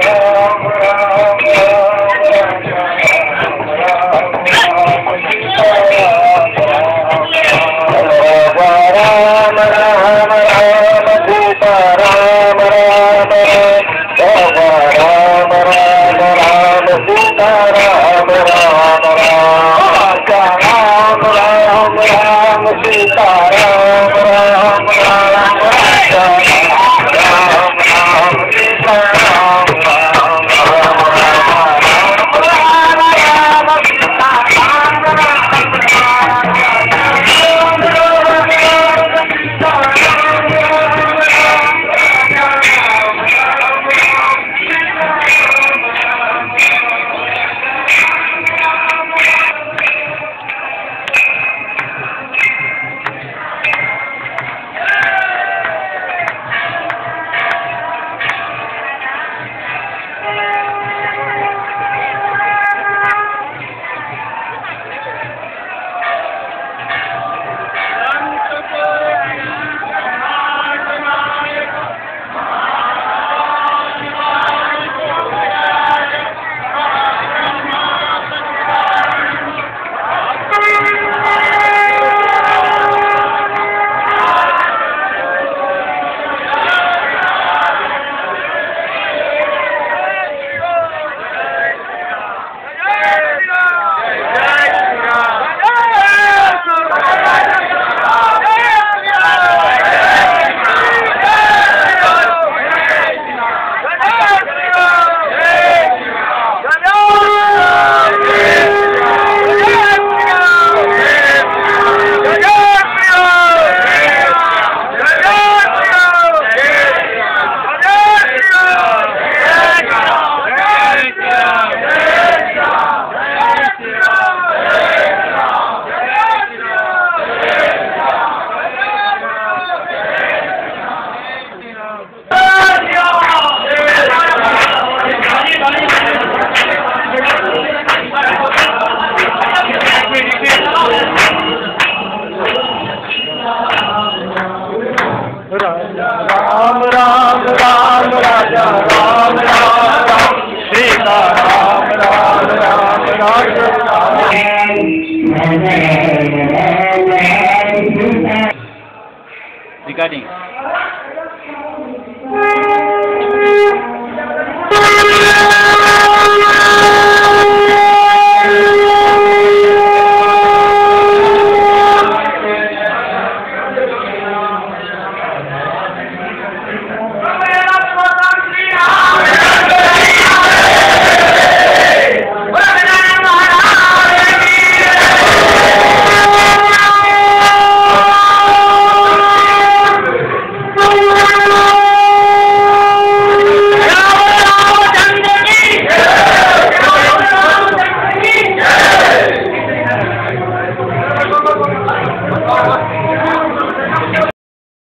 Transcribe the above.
Yeah. Ram Ram Ram Raja Ram Ram Ram Sita Ram Ram Ram Raja Recording.